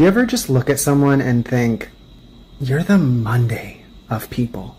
Do you ever just look at someone and think, you're the Monday of people?